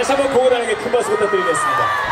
다시 한번 고은하에게 큰 박수 부탁드리겠습니다.